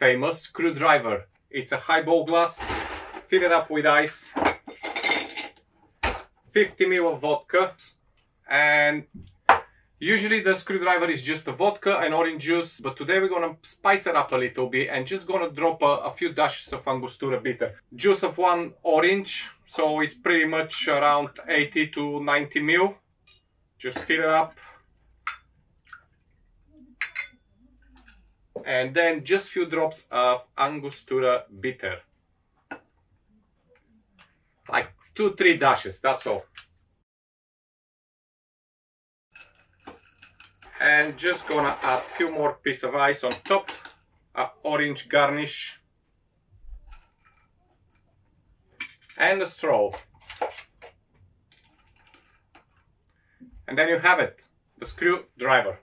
famous screwdriver. It's a highball glass, fill it up with ice, 50 ml of vodka, and usually the screwdriver is just a vodka and orange juice, but today we're gonna spice it up a little bit and just gonna drop a, a few dashes of Angostura bitter. Juice of one orange, so it's pretty much around 80 to 90 ml. Just fill it up. And then just few drops of Angostura bitter. Like two, three dashes, that's all. And just gonna add a few more piece of ice on top, a orange garnish, and a straw. And then you have it, the screwdriver.